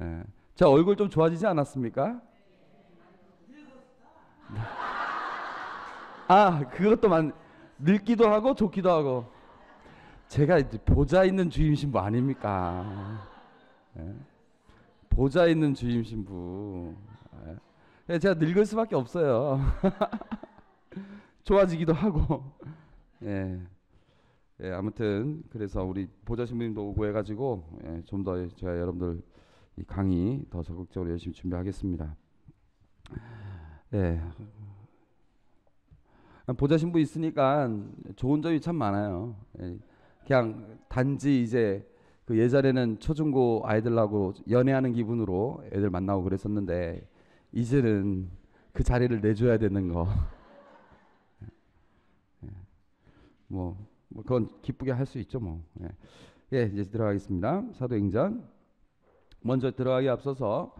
예. 제 얼굴 좀 좋아지지 않았습니까? 아, 그것도 만 늙기도 하고 좋기도 하고. 제가 이제 보자 있는 주임 신부 아닙니까? 예. 보자 있는 주임 신부. 예. 예, 제가 늙을 수밖에 없어요. 좋아지기도 하고. 예. 예, 아무튼 그래서 우리 보좌 신부님도 오고 해가지고 예, 좀더 제가 여러분들 이 강의 더 적극적으로 열심히 준비하겠습니다. 예. 보좌 신부 있으니까 좋은 점이 참 많아요. 예, 그냥 단지 이제 그 예전에는 초중고 아이들하고 연애하는 기분으로 애들 만나고 그랬었는데 이제는 그 자리를 내줘야 되는 거. 예. 뭐, 뭐 그건 기쁘게 할 수 있죠 뭐. 예. 예, 이제 들어가겠습니다. 사도행전. 먼저 들어가기 앞서서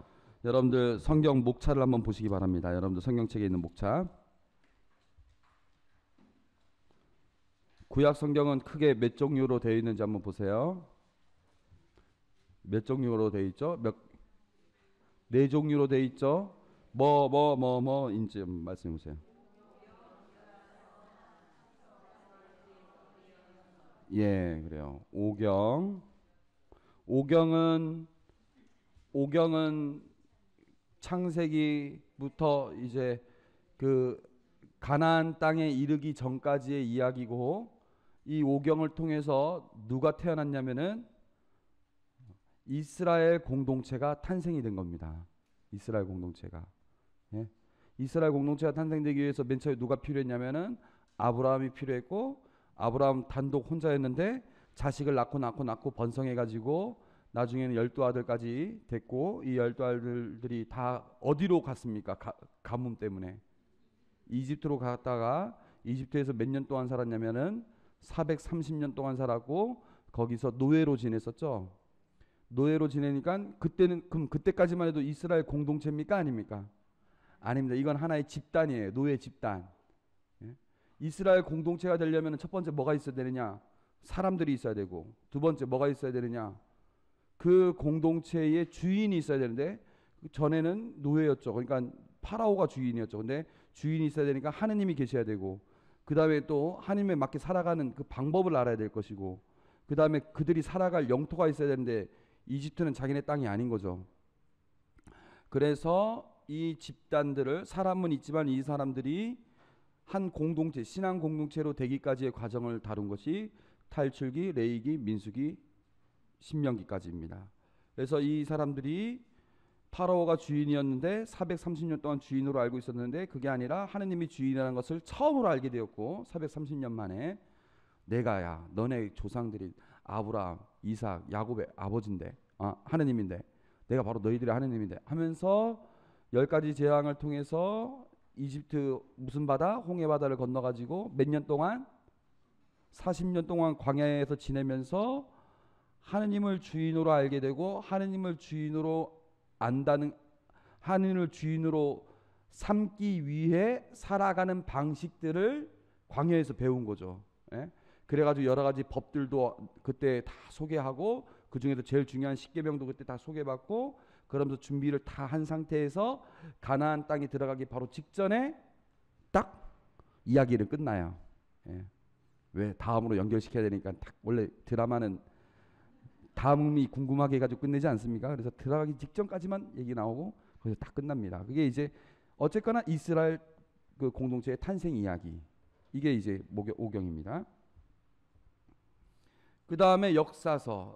여러분들 성경 목차를 한번 보시기 바랍니다. 여러분들 성경책에 있는 목차. 구약 성경은 크게 몇 종류로 되어 있는지 한번 보세요. 몇 종류로 되어 있죠? 몇 네 종류로 되어 있죠? 뭐 뭐 뭐 뭐인지 말씀해 보세요. 예, 그래요. 오경. 오경은 오경은 창세기부터 이제 그 가나안 땅에 이르기 전까지의 이야기고 이 오경을 통해서 누가 태어났냐면은 이스라엘 공동체가 탄생이 된 겁니다. 이스라엘 공동체가. 예? 이스라엘 공동체가 탄생되기 위해서 맨 처음에 누가 필요했냐면은 아브라함이 필요했고 아브라함 단독 혼자였는데 자식을 낳고 낳고 낳고 번성해 가지고 나중에는 열두 아들까지 됐고 이 열두 아들들이 다 어디로 갔습니까? 가, 가뭄 때문에 이집트로 갔다가 이집트에서 몇 년 동안 살았냐면은 430년 동안 살았고 거기서 노예로 지냈었죠. 노예로 지내니까 그때는 그럼 그때까지만 해도 이스라엘 공동체입니까 아닙니까? 아닙니다. 이건 하나의 집단이에요. 노예 집단. 예? 이스라엘 공동체가 되려면 첫 번째 뭐가 있어야 되느냐? 사람들이 있어야 되고 두 번째 뭐가 있어야 되느냐? 그 공동체의 주인이 있어야 되는데 전에는 노예였죠. 그러니까 파라오가 주인이었죠. 근데 주인이 있어야 되니까 하느님이 계셔야 되고 그 다음에 또 하느님에 맞게 살아가는 그 방법을 알아야 될 것이고 그 다음에 그들이 살아갈 영토가 있어야 되는데 이집트는 자기네 땅이 아닌 거죠. 그래서 이 집단들을 사람은 있지만 이 사람들이 한 공동체 신앙 공동체로 되기까지의 과정을 다룬 것이 탈출기, 레이기, 민수기, 신명기까지입니다. 그래서 이 사람들이 파라오가 주인이었는데 430년 동안 주인으로 알고 있었는데 그게 아니라 하느님이 주인이라는 것을 처음으로 알게 되었고 430년 만에 내가야 너네 조상들이 아브라함, 이삭, 야곱의 아버지인데 아, 하느님인데 내가 바로 너희들의 하느님인데 하면서 열 가지 재앙을 통해서 이집트 무슨 바다 홍해 바다를 건너 가지고 몇 년 동안 40년 동안 광야에서 지내면서 하느님을 주인으로 알게 되고 하느님을 주인으로 안다는 하느님을 주인으로 삼기 위해 살아가는 방식들을 광야에서 배운 거죠. 예? 그래가지고 여러 가지 법들도 그때 다 소개하고 그 중에서 제일 중요한 십계명도 그때 다 소개받고 그러면서 준비를 다 한 상태에서 가나안 땅에 들어가기 바로 직전에 딱 이야기를 끝나요. 예. 왜 다음으로 연결시켜야 되니까 딱 원래 드라마는 다음이 궁금하게 해가지고 끝내지 않습니까? 그래서 들어가기 직전까지만 얘기 나오고 거기서 다 끝납니다. 그게 이제 어쨌거나 이스라엘 그 공동체의 탄생 이야기 이게 이제 오경입니다. 그 다음에 역사서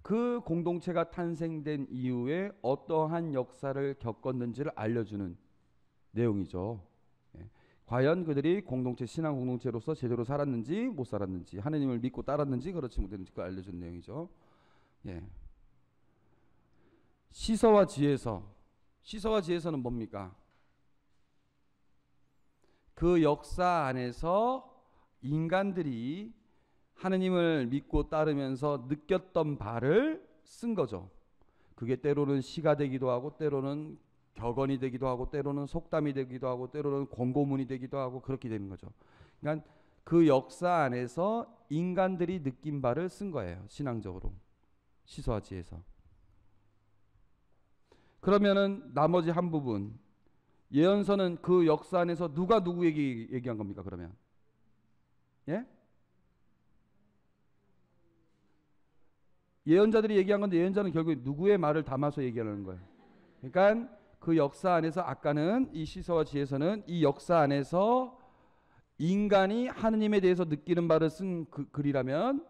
그 공동체가 탄생된 이후에 어떠한 역사를 겪었는지를 알려주는 내용이죠. 예. 과연 그들이 공동체 신앙 공동체로서 제대로 살았는지 못 살았는지 하느님을 믿고 따랐는지 그렇지 못했는지 그 알려주는 내용이죠. 예. 시서와 지혜서. 시서와 지혜서는 뭡니까? 그 역사 안에서 인간들이 하느님을 믿고 따르면서 느꼈던 바를 쓴 거죠. 그게 때로는 시가 되기도 하고 때로는 격언이 되기도 하고 때로는 속담이 되기도 하고 때로는 권고문이 되기도 하고 그렇게 되는 거죠. 그러니까 그 역사 안에서 인간들이 느낀 바를 쓴 거예요. 신앙적으로. 시소와 지에서. 그러면은 나머지 한 부분 예언서는 그 역사 안에서 누가 누구에게 얘기한 겁니까? 그러면 예? 예언자들이 얘기한 건데 예언자는 결국 누구의 말을 담아서 얘기하는 거예요. 그러니까 그 역사 안에서 아까는 이 시서와 지혜서는 이 역사 안에서 인간이 하느님에 대해서 느끼는 바를 쓴 그, 글이라면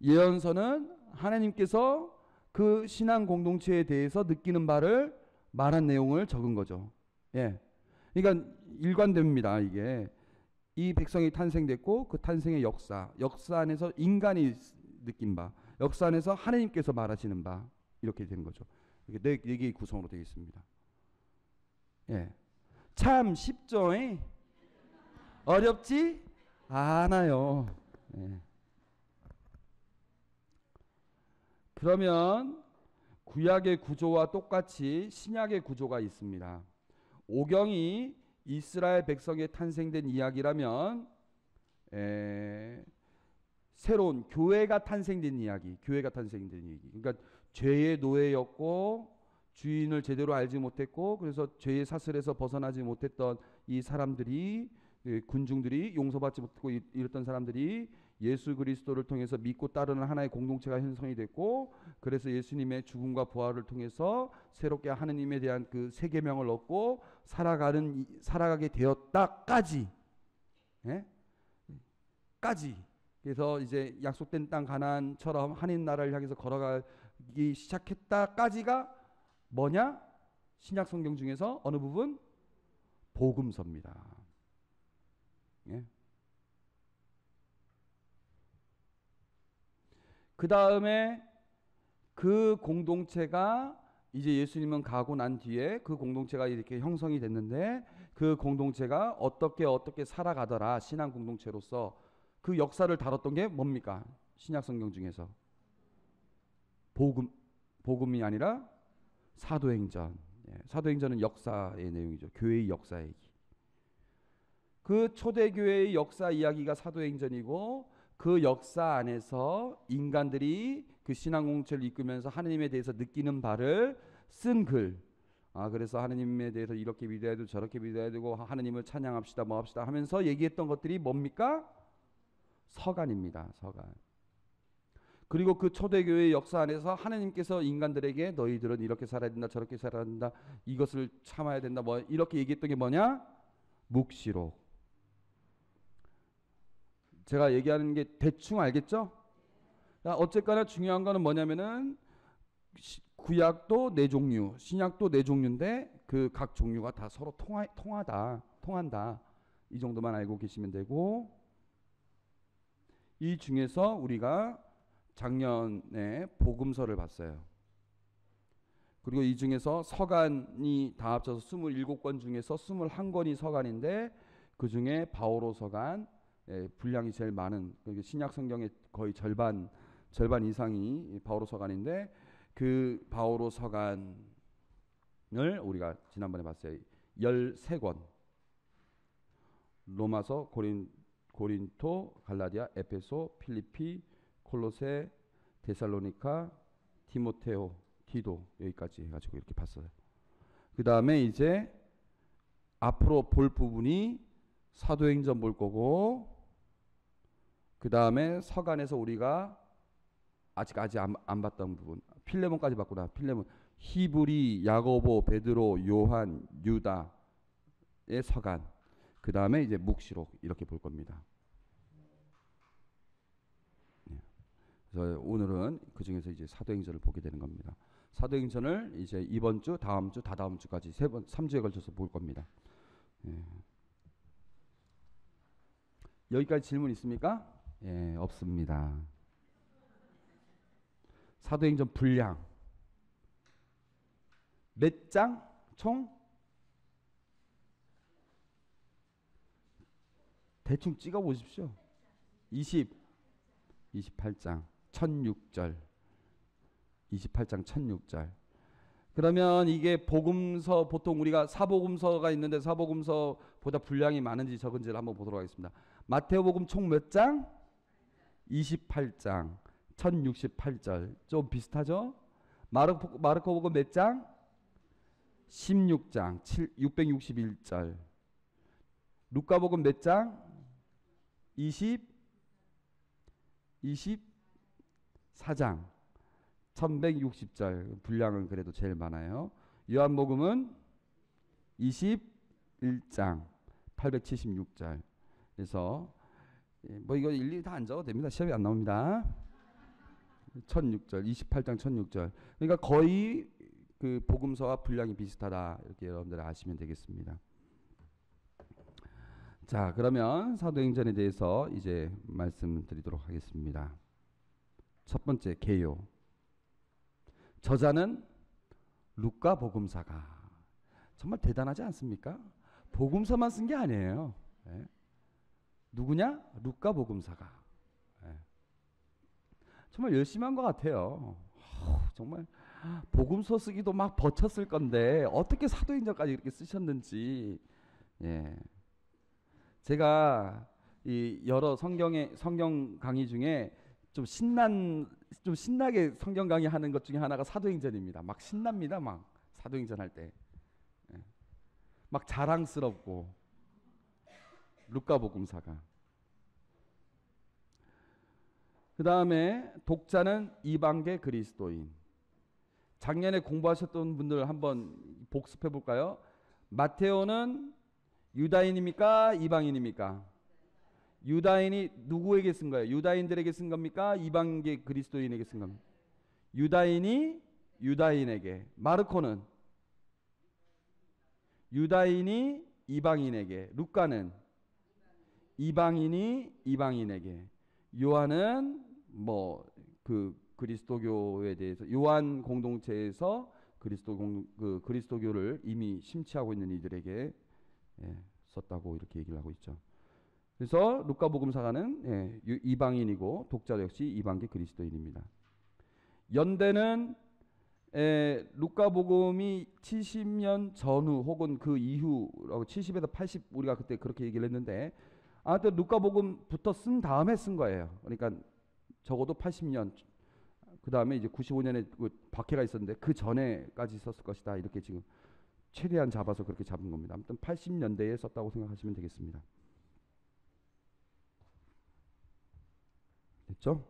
예언서는 하나님께서 그 신앙 공동체에 대해서 느끼는 바를 말한 내용을 적은 거죠. 예. 그러니까 일관됩니다. 이게 이 백성이 탄생됐고 그 탄생의 역사, 역사 안에서 인간이 느낀 바, 역사 안에서 하나님께서 말하시는 바 이렇게 되는 거죠. 이게 네, 네 개의 구성으로 되어 있습니다. 예. 참 쉽죠. 예? 어렵지 않아요. 예. 그러면 구약의 구조와 똑같이 신약의 구조가 있습니다. 오경이 이스라엘 백성의 탄생된 이야기라면 에, 새로운 교회가 탄생된 이야기, 교회가 탄생된 이야기. 그러니까 죄의 노예였고 주인을 제대로 알지 못했고 그래서 죄의 사슬에서 벗어나지 못했던 이 사람들이 그 군중들이 용서받지 못하고 이랬던 사람들이 예수 그리스도를 통해서 믿고 따르는 하나의 공동체가 형성이 됐고 그래서 예수님의 죽음과 부활을 통해서 새롭게 하느님에 대한 그 세계명을 얻고 살아가는 살아가게 되었다까지 예? 까지 그래서 이제 약속된 땅 가나안처럼 하나님 나라를 향해서 걸어가기 시작했다까지가 뭐냐? 신약 성경 중에서 어느 부분? 복음서입니다. 예? 그 다음에 그 공동체가 이제 예수님은 가고 난 뒤에 그 공동체가 이렇게 형성이 됐는데 그 공동체가 어떻게 어떻게 살아가더라 신앙 공동체로서 그 역사를 다뤘던 게 뭡니까? 신약 성경 중에서. 복음 복음이 아니라 사도행전. 예, 사도행전은 역사의 내용이죠. 교회의 역사 얘기. 그 초대교회의 역사 이야기가 사도행전이고 그 역사 안에서 인간들이 그 신앙 공동체를 이끌면서 하나님에 대해서 느끼는 바를 쓴 글. 아 그래서 하나님에 대해서 이렇게 믿어야 되고 저렇게 믿어야 되고 하나님을 찬양합시다 뭐 합시다 하면서 얘기했던 것들이 뭡니까? 서간입니다. 서간. 그리고 그 초대교회의 역사 안에서 하나님께서 인간들에게 너희들은 이렇게 살아야 된다 저렇게 살아야 된다 이것을 참아야 된다 뭐 이렇게 얘기했던 게 뭐냐? 묵시록. 제가 얘기하는 게 대충 알겠죠? 어쨌거나 중요한 거는 뭐냐면은 구약도 네 종류, 신약도 네 종류인데 그 각 종류가 다 서로 통하, 통하다, 통한다. 이 정도만 알고 계시면 되고 이 중에서 우리가 작년에 복음서를 봤어요. 그리고 이 중에서 서간이 다 합쳐서 27권 중에서 21권이 서간인데 그 중에 바오로 서간, 예, 분량이 제일 많은 신약 성경의 거의 절반 절반 이상이 바오로 서간인데 그 바오로 서간을 우리가 지난번에 봤어요. 13권. 로마서, 고린 고린토, 갈라디아, 에페소, 필리피, 콜로세, 데살로니카, 티모테오, 티도 여기까지 해 가지고 이렇게 봤어요. 그다음에 이제 앞으로 볼 부분이 사도행전 볼 거고 그 다음에 서간에서 우리가 아직 아직 안, 안 봤던 부분 필레몬까지 봤구나 필레몬 히브리 야고보 베드로 요한 유다의 서간 그 다음에 이제 묵시록 이렇게 볼 겁니다. 네. 그래서 오늘은 그 중에서 이제 사도행전을 보게 되는 겁니다. 사도행전을 이제 이번 주, 다음 주, 다다음 주까지 세 번, 3주에 걸쳐서 볼 겁니다. 예. 여기까지 질문 있습니까? 예, 없습니다. 사도행전 분량 몇 장? 총? 대충 찍어 보십시오. 20 28장 1006절 28장 1006절 그러면 이게 복음서 보통 우리가 사복음서가 있는데 사복음서보다 분량이 많은지 적은지를 한번 보도록 하겠습니다. 마태복음 총 몇 장? 28장 1068절 좀 비슷하죠? 마르코, 마르코복음 몇 장? 16장 7, 661절. 루카복음 몇 장? 20 24장 1160절 분량은 그래도 제일 많아요. 요한복음은 21장 876절. 그래서 예, 뭐 이거 일일이 다 안 적어도 됩니다. 시험이 안 나옵니다. 1006절, 28장 1006절. 그러니까 거의 그 복음서와 분량이 비슷하다. 이렇게 여러분들 아시면 되겠습니다. 자, 그러면 사도행전에 대해서 이제 말씀드리도록 하겠습니다. 첫 번째 개요. 저자는 루카 복음사가 정말 대단하지 않습니까? 복음서만 쓴 게 아니에요. 예. 누구냐? 루카 복음사가. 예. 정말 열심히 한 것 같아요. 어, 정말 복음서 쓰기도 막 버텼을 건데 어떻게 사도행전까지 이렇게 쓰셨는지. 예. 제가 이 여러 성경의 성경 강의 중에 좀 신난 좀 신나게 성경 강의 하는 것 중에 하나가 사도행전입니다. 막 신납니다. 막 사도행전 할 때. 예. 막 자랑스럽고 루카복음사가 그 다음에 독자는 이방계 그리스도인 작년에 공부하셨던 분들 한번 복습해 볼까요? 마테오는 유다인입니까? 이방인입니까? 유다인이 누구에게 쓴 거예요? 유다인들에게 쓴 겁니까? 이방계 그리스도인에게 쓴 겁니까? 유다인이 유다인에게 마르코는 유다인이 이방인에게 루카는 이방인이 이방인에게 요한은 뭐 그 그리스도교에 대해서 요한 공동체에서 그리스도 공, 그 그리스도교를 이미 심취하고 있는 이들에게 예, 썼다고 이렇게 얘기를 하고 있죠. 그래서 루카복음사가는 예, 이방인이고 독자 역시 이방계 그리스도인입니다. 연대는 에, 루카복음이 70년 전후 혹은 그 이후라고 70에서 80 우리가 그때 그렇게 얘기를 했는데 아무튼 루카복음부터 쓴 다음에 쓴 거예요. 그러니까 적어도 80년 그 다음에 이제 95년에 그 박해가 있었는데 그 전에까지 썼을 것이다 이렇게 지금 최대한 잡아서 그렇게 잡은 겁니다. 아무튼 80년대에 썼다고 생각하시면 되겠습니다. 됐죠?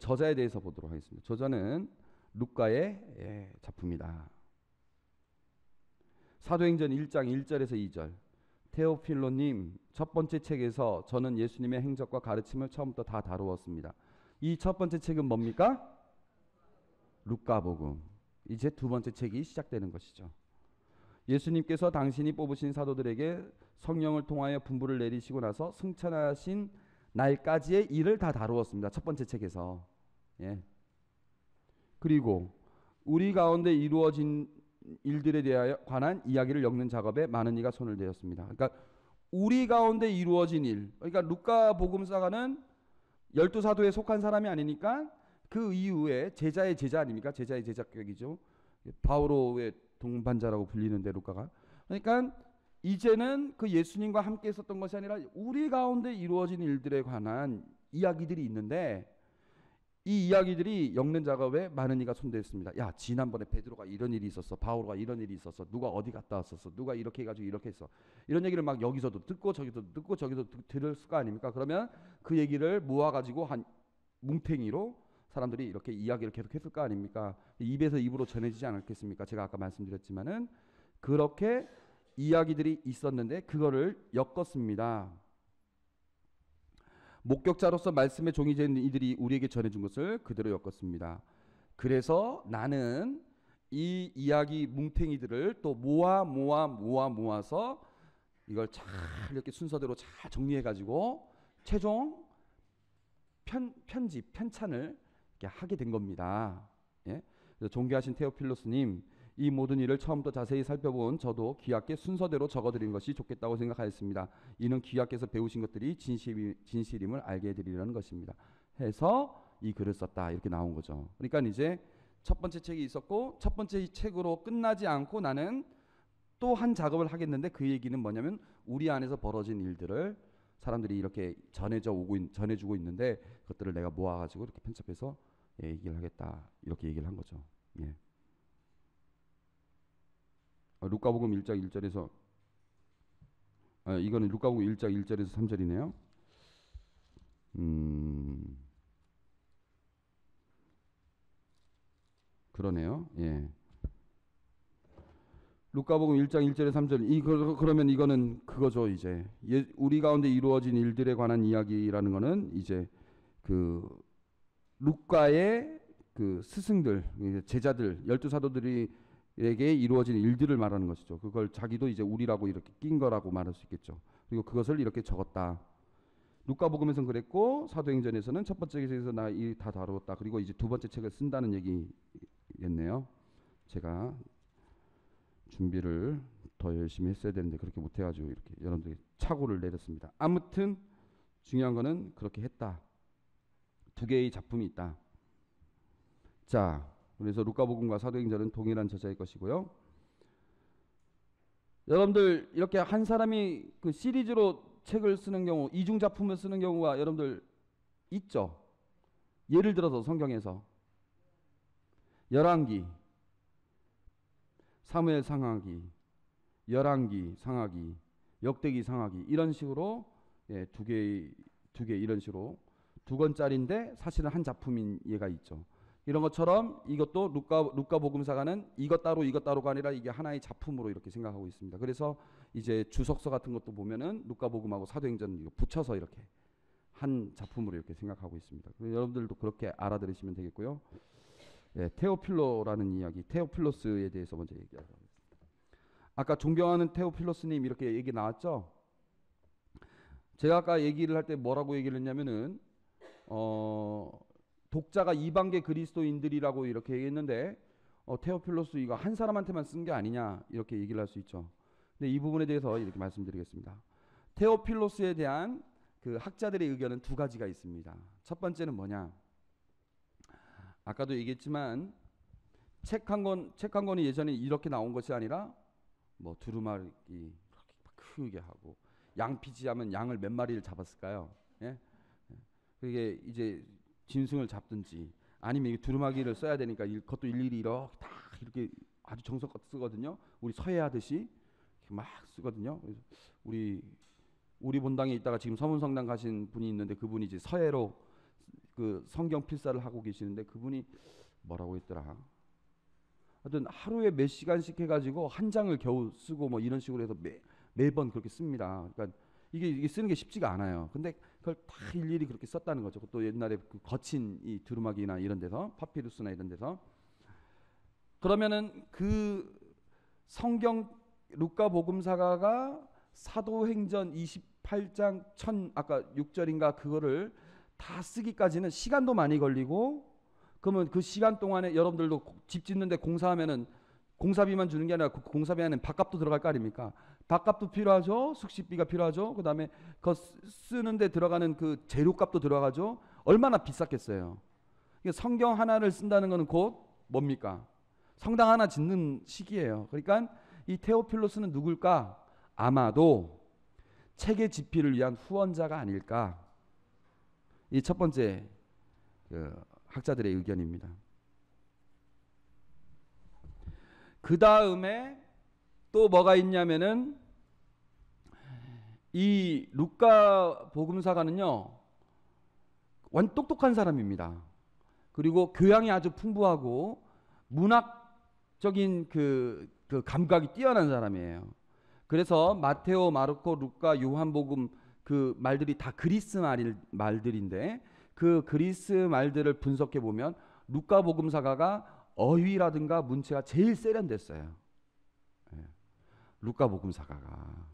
저자에 대해서 보도록 하겠습니다. 저자는 루카의 예, 작품이다. 사도행전 1장 1절에서 2절. 테오필로님 첫 번째 책에서 저는 예수님의 행적과 가르침을 처음부터 다 다루었습니다. 이 첫 번째 책은 뭡니까? 루카복음. 이제 두 번째 책이 시작되는 것이죠. 예수님께서 당신이 뽑으신 사도들에게 성령을 통하여 분부를 내리시고 나서 승천하신 날까지의 일을 다 다루었습니다. 첫 번째 책에서. 예. 그리고 우리 가운데 이루어진 일들에 대하여 관한 이야기를 엮는 작업에 많은 이가 손을 대었습니다. 그러니까 우리 가운데 이루어진 일. 그러니까 루카 복음사가는 열두 사도에 속한 사람이 아니니까 그 이후에 제자의 제자 아닙니까? 제자의 제자격이죠. 바오로의 동반자라고 불리는데 루카가. 그러니까 이제는 그 예수님과 함께 있었던 것이 아니라 우리 가운데 이루어진 일들에 관한 이야기들이 있는데 이 이야기들이 엮는 작업에 많은 이가 손대었습니다. 야 지난번에 베드로가 이런 일이 있었어, 바울과 이런 일이 있었어, 누가 어디 갔다 왔었어, 누가 이렇게 해가지고 이렇게 했어. 이런 얘기를 막 여기서도 듣고 저기서 듣고 저기서 들을 거 아닙니까? 그러면 그 얘기를 모아가지고 한 뭉탱이로 사람들이 이렇게 이야기를 계속 했을 거 아닙니까? 입에서 입으로 전해지지 않았겠습니까? 제가 아까 말씀드렸지만은 그렇게 이야기들이 있었는데 그거를 엮었습니다. 목격자로서 말씀의 종이 된 이들이 우리에게 전해준 것을 그대로 엮었습니다. 그래서 나는 이 이야기 뭉탱이들을 또 모아 모아 모아 모아서 이걸 잘 이렇게 순서대로 잘 정리해 가지고 최종 편 편집 편찬을 하게 된 겁니다. 예? 존귀하신 테오필로스님 이 모든 일을 처음부터 자세히 살펴본 저도 귀하께 순서대로 적어드린 것이 좋겠다고 생각하였습니다. 이는 귀하께서 배우신 것들이 진실, 진실 임을 알게 해드리려는 것입니다. 해서 이 글을 썼다 이렇게 나온 거죠. 그러니까 이제 첫 번째 책이 있었고 첫 번째 책으로 끝나지 않고 나는 또 한 작업을 하겠는데 그 얘기는 뭐냐면 우리 안에서 벌어진 일들을 사람들이 이렇게 전해져 오고 전해주고 있는데 그것들을 내가 모아가지고 이렇게 편집해서 예, 얘기를 하겠다 이렇게 얘기를 한 거죠. 예. 아, 루카복음 1장 1절에서 아, 이거는 루카복음 1장 1절에서 3절이네요. 음. 그러네요. 예. 루카복음 1장 1절에 3절 이 그, 그러면 이거는 그거죠 이제 예, 우리 가운데 이루어진 일들에 관한 이야기라는 거는 이제 그 루카의 그 스승들 제자들 열두 사도들이 에게 이루어진 일들을 말하는 것이죠. 그걸 자기도 이제 우리라고 이렇게 낀 거라고 말할 수 있겠죠. 그리고 그것을 이렇게 적었다. 루카복음에서는 그랬고 사도행전에서는 첫 번째 책에서 나 이 다 다루었다. 그리고 이제 두 번째 책을 쓴다는 얘기겠네요. 제가 준비를 더 열심히 했어야 되는데 그렇게 못해가지고 이렇게 여러분들이 착오를 내렸습니다. 아무튼 중요한 거는 그렇게 했다. 두 개의 작품이 있다. 자, 그래서 루카복음과 사도행전은 동일한 저자일 것이고요. 여러분들 이렇게 한 사람이 그 시리즈로 책을 쓰는 경우, 이중 작품을 쓰는 경우가 여러분들 있죠. 예를 들어서 성경에서 열왕기, 사무엘 상하기, 열왕기 상하기, 역대기 상하기 이런 식으로 예, 두 개, 두개 이런 식으로 두 권짜리인데 사실은 한 작품인 예가 있죠. 이런 것처럼 이것도 루카 루카 복음사가는 이것 따로 이것 따로가 아니라 이게 하나의 작품으로 이렇게 생각하고 있습니다. 그래서 이제 주석서 같은 것도 보면은 루카 복음하고 사도행전 붙여서 이렇게 한 작품으로 이렇게 생각하고 있습니다. 여러분들도 그렇게 알아들으시면 되겠고요. 예, 테오필로라는 이야기, 테오필로스에 대해서 먼저 얘기하겠습니다. 아까 존경하는 테오필로스님 이렇게 얘기 나왔죠? 제가 아까 얘기를 할 때 뭐라고 얘기를 했냐면은 어, 독자가 이방계 그리스도인들이라고 이렇게 얘기했는데 어, 테오필로스 이거 한 사람한테만 쓴 게 아니냐 이렇게 얘기를 할 수 있죠. 근데 이 부분에 대해서 이렇게 말씀드리겠습니다. 테오필로스에 대한 그 학자들의 의견은 두 가지가 있습니다. 첫 번째는 뭐냐? 아까도 얘기했지만 책 한 권, 책 한 권이 예전에 이렇게 나온 것이 아니라 뭐 두루마기 크게 하고 양피지 하면 양을 몇 마리를 잡았을까요? 예? 그게 이제 짐승을 잡든지 아니면 두루마기를 써야 되니까 그것도 일일이 이렇게 다 이렇게 아주 정성껏 쓰거든요. 우리 서예 하듯이 막 쓰거든요. 그래서 우리 우리 본당에 있다가 지금 서문성당 가신 분이 있는데 그분이 이제 서예로 그 성경 필사를 하고 계시는데 그분이 뭐라고 했더라. 하여튼 하루에 몇 시간씩 해가지고 한 장을 겨우 쓰고 뭐 이런 식으로 해서 매, 매번 그렇게 씁니다. 그러니까 이게, 이게 쓰는 게 쉽지가 않아요. 근데 그걸 다 일일이 그렇게 썼다는 거죠. 또 옛날에 그 거친 이 두루마기나 이런 데서 파피루스나 이런 데서 그러면은 그 성경 루카 복음사가가 사도행전 28장 1000 아까 6절인가 그거를 다 쓰기까지는 시간도 많이 걸리고 그러면 그 시간 동안에 여러분들도 집 짓는데 공사하면은 공사비만 주는 게 아니라 그 공사비 안에 밥값도 들어갈 거 아닙니까? 밥값도 필요하죠. 숙식비가 필요하죠. 그다음에 그 쓰는데 들어가는 그 재료값도 들어가죠. 얼마나 비쌌겠어요. 성경 하나를 쓴다는 것은 곧 뭡니까? 성당 하나 짓는 시기예요. 그러니까 이 테오필로스는 누굴까? 아마도 책의 집필을 위한 후원자가 아닐까? 이 첫 번째 그 학자들의 의견입니다. 그 다음에 또 뭐가 있냐면은 이 루카 복음사가는요 완 똑똑한 사람입니다. 그리고 교양이 아주 풍부하고 문학적인 그, 그 감각이 뛰어난 사람이에요. 그래서 마테오, 마르코, 루카, 요한복음 그 말들이 다 그리스 말 말들인데 그 그리스 말들을 분석해 보면 루카 복음사가가 어휘라든가 문체가 제일 세련됐어요. 예. 루카 복음 사가가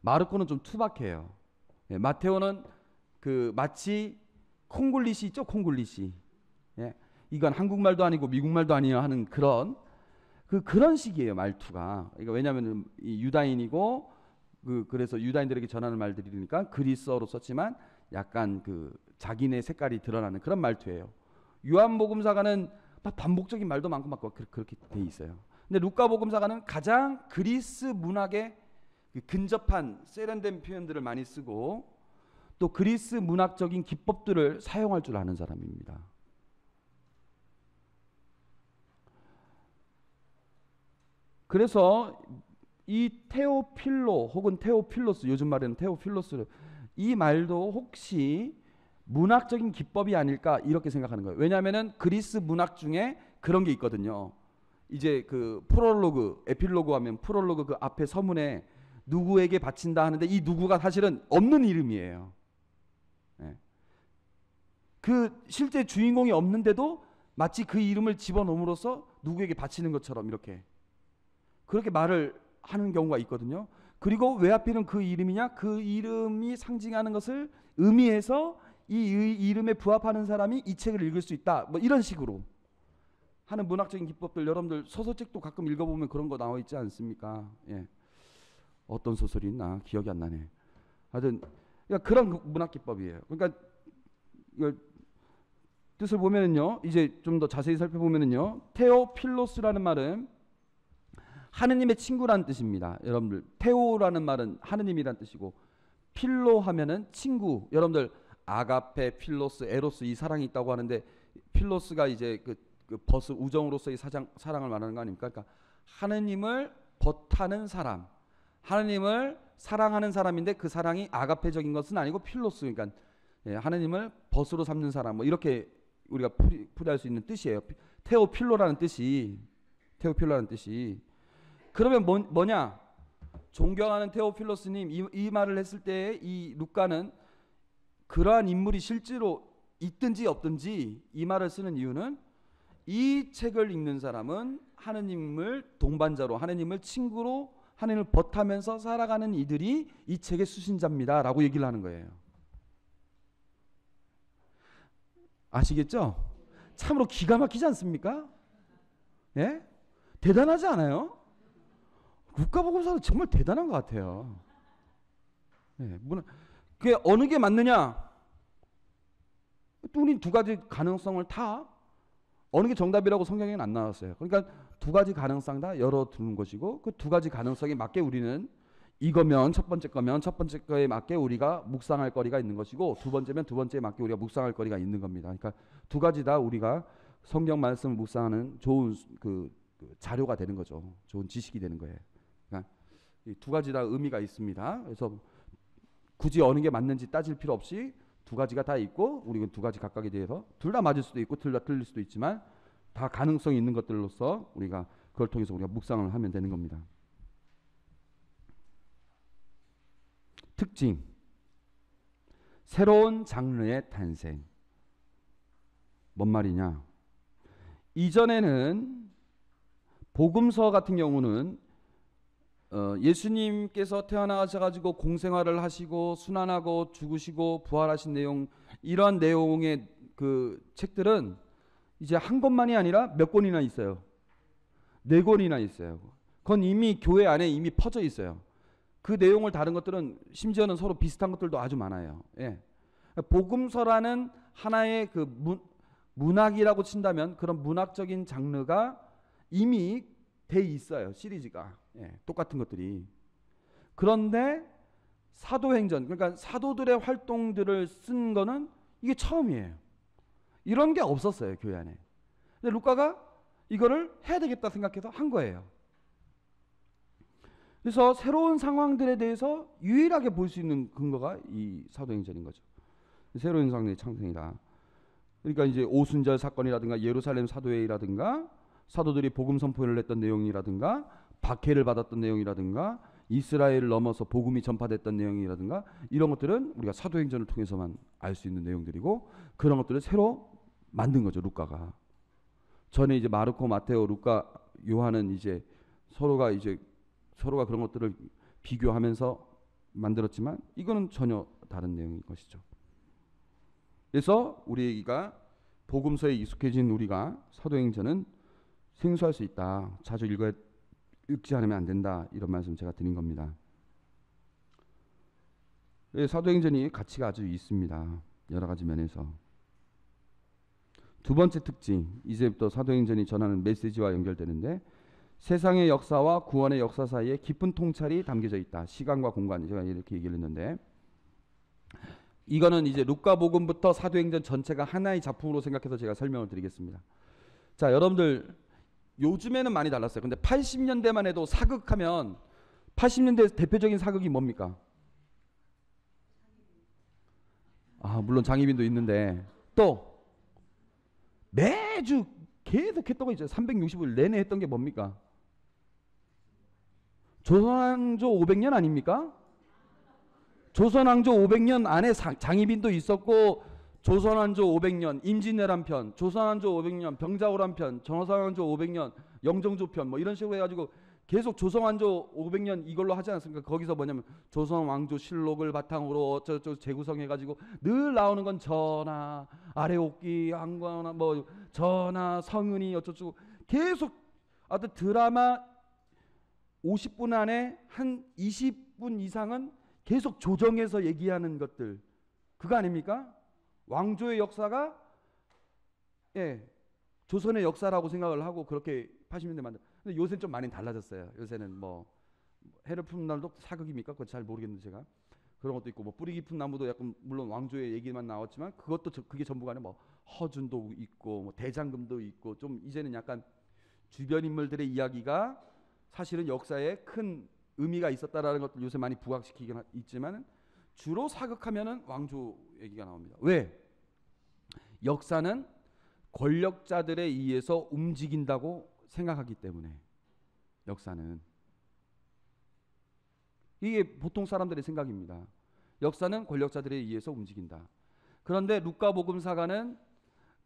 마르코는 좀 투박해요. 예. 마테오는 그 마치 콩글리시 있죠, 콩글리시. 예. 이건 한국말도 아니고 미국말도 아니야 하는 그런 그 그런 식이에요 말투가. 그러니까 왜냐하면 유다인이고 그 그래서 유다인들에게 전하는 말들이니까 그리스어로 썼지만 약간 그 자기네 색깔이 드러나는 그런 말투예요. 요한복음사가는 반복적인 말도 많고 막 그렇게 돼 있어요. 근데 루카복음사가는 가장 그리스 문학에 그 근접한 세련된 표현들을 많이 쓰고 또 그리스 문학적인 기법들을 사용할 줄 아는 사람입니다. 그래서 이 테오필로 혹은 테오필로스 요즘 말에는 테오필로스 이 말도 혹시 문학적인 기법이 아닐까 이렇게 생각하는 거예요. 왜냐하면은 그리스 문학 중에 그런 게 있거든요. 이제 그 프롤로그, 에필로그 하면 프롤로그 그 앞에 서문에 누구에게 바친다 하는데 이 누구가 사실은 없는 이름이에요. 예. 그 실제 주인공이 없는데도 마치 그 이름을 집어넣음으로써 누구에게 바치는 것처럼 이렇게 그렇게 말을 하는 경우가 있거든요. 그리고 왜 하필은 그 이름이냐? 그 이름이 상징하는 것을 의미해서 이 이름에 부합하는 사람이 이 책을 읽을 수 있다. 뭐 이런 식으로 하는 문학적인 기법들 여러분들 소설책도 가끔 읽어보면 그런 거 나와 있지 않습니까? 예. 어떤 소설이 있나 기억이 안 나네. 하여튼 그러니까 그런 그 문학 기법이에요. 그러니까 이걸 뜻을 보면은요. 이제 좀 더 자세히 살펴보면은요. 테오필로스라는 말은 하느님의 친구라는 뜻입니다. 여러분들 테오라는 말은 하느님이란 뜻이고 필로 하면은 친구. 여러분들 아가페, 필로스, 에로스 이 사랑이 있다고 하는데 필로스가 이제 그, 그 벗의 우정으로서의 사장, 사랑을 말하는 거 아닙니까? 그러니까 하느님을 벗하는 사람, 하느님을 사랑하는 사람인데 그 사랑이 아가페적인 것은 아니고 필로스 그러니까 예, 하느님을 벗으로 삼는 사람 뭐 이렇게 우리가 풀이, 풀이할 수 있는 뜻이에요. 테오필로라는 뜻이 테오필로라는 뜻이 그러면 뭐, 뭐냐? 존경하는 테오필로스님 이, 이 말을 했을 때 이 루카는 그러한 인물이 실제로 있든지 없든지 이 말을 쓰는 이유는 이 책을 읽는 사람은 하느님을 동반자로 하느님을 친구로 하느님을 버타면서 살아가는 이들이 이 책의 수신자입니다라고 얘기를 하는 거예요. 아시겠죠? 참으로 기가 막히지 않습니까? 예? 대단하지 않아요? 국가보고서는 정말 대단한 것 같아요. 예, 그게 어느 게 맞느냐? 또 우리 두 가지 가능성을 다 어느 게 정답이라고 성경에는 안 나왔어요. 그러니까 두 가지 가능성 다 열어두는 것이고 그 두 가지 가능성에 맞게 우리는 이거면 첫 번째 거면 첫 번째 거에 맞게 우리가 묵상할 거리가 있는 것이고 두 번째면 두 번째에 맞게 우리가 묵상할 거리가 있는 겁니다. 그러니까 두 가지 다 우리가 성경 말씀을 묵상하는 좋은 그, 그 자료가 되는 거죠. 좋은 지식이 되는 거예요. 그러니까 두 가지 다 의미가 있습니다. 그래서 굳이 어느 게 맞는지 따질 필요 없이 두 가지가 다 있고 우리는 두 가지 각각에 대해서 둘 다 맞을 수도 있고 둘 다 틀릴 수도 있지만 다 가능성이 있는 것들로서 우리가 그걸 통해서 우리가 묵상을 하면 되는 겁니다. 특징. 새로운 장르의 탄생. 뭔 말이냐? 이전에는 복음서 같은 경우는 어, 예수님께서 태어나셔가지고 공생활을 하시고 순환하고 죽으시고 부활하신 내용 이러한 내용의 그 책들은 이제 한 권만이 아니라 몇 권이나 있어요. 네 권이나 있어요. 그건 이미 교회 안에 이미 퍼져 있어요. 그 내용을 다른 것들은 심지어는 서로 비슷한 것들도 아주 많아요. 예. 복음서라는 하나의 그 문, 문학이라고 친다면 그런 문학적인 장르가 이미 돼 있어요. 시리즈가. 예, 똑같은 것들이. 그런데 사도행전, 그러니까 사도들의 활동들을 쓴 거는 이게 처음이에요. 이런 게 없었어요, 교회 안에. 근데 루카가 이거를 해야 되겠다 생각해서 한 거예요. 그래서 새로운 상황들에 대해서 유일하게 볼 수 있는 근거가 이 사도행전인 거죠. 새로운 상황의 창생이다. 그러니까 이제 오순절 사건이라든가 예루살렘 사도회의라든가 사도들이 복음 선포를 했던 내용이라든가 박해를 받았던 내용이라든가 이스라엘을 넘어서 복음이 전파됐던 내용이라든가 이런 것들은 우리가 사도행전을 통해서만 알 수 있는 내용들이고 그런 것들을 새로 만든 거죠 루카가 전에 이제 마르코 마테오 루카 요한은 이제 서로가 이제 서로가 그런 것들을 비교하면서 만들었지만 이거는 전혀 다른 내용인 것이죠. 그래서 우리가 복음서에 익숙해진 우리가 사도행전은 생소할 수 있다. 자주 읽어야 읽지 않으면 안 된다. 이런 말씀 제가 드린 겁니다. 예, 사도행전이 가치가 아주 있습니다. 여러 가지 면에서. 두 번째 특징, 이제부터 사도행전이 전하는 메시지와 연결되는데 세상의 역사와 구원의 역사 사이에 깊은 통찰이 담겨져 있다. 시간과 공간 제가 이렇게 얘기를 했는데 이거는 이제 루카복음부터 사도행전 전체가 하나의 작품으로 생각해서 제가 설명을 드리겠습니다. 자, 여러분들 요즘에는 많이 달랐어요. 근데 80년대만 해도 사극하면 80년대 대표적인 사극이 뭡니까? 아, 물론 장희빈도 있는데 또 매주 계속 했던 거 있죠. 360일 내내 했던 게 뭡니까? 조선왕조 500년 아닙니까? 조선왕조 500년 안에 사- 장희빈도 있었고 조선왕조 500년 임진왜란 편, 조선왕조 500년 병자호란 편, 전화상왕조 500년 영정조 편 뭐 이런 식으로 해가지고 계속 조선왕조 500년 이걸로 하지 않습니까? 거기서 뭐냐면 조선 왕조 실록을 바탕으로 어쩌고 재구성해 가지고 늘 나오는 건 전하, 아래옥기, 한관아 뭐 전하, 성은이 어쩌고 계속 어떤 드라마 50분 안에 한 20분 이상은 계속 조정해서 얘기하는 것들 그거 아닙니까? 왕조의 역사가 예 조선의 역사라고 생각을 하고 그렇게 80년대 만들. 근데 요새는 좀 많이 달라졌어요. 요새는 뭐 해를 푸는 날도 사극입니까? 그거 잘 모르겠는데 제가 그런 것도 있고 뭐 뿌리 깊은 나무도 약간 물론 왕조의 얘기만 나왔지만 그것도 저, 그게 전부가 아니라 뭐 허준도 있고 뭐 대장금도 있고 좀 이제는 약간 주변 인물들의 이야기가 사실은 역사에 큰 의미가 있었다라는 것들 요새 많이 부각시키긴 하- 있지만 주로 사극하면은 왕조 얘기가 나옵니다. 왜? 역사는 권력자들에 의해서 움직인다고 생각하기 때문에 역사는 이게 보통 사람들의 생각입니다. 역사는 권력자들에 의해서 움직인다. 그런데 루카복음사가는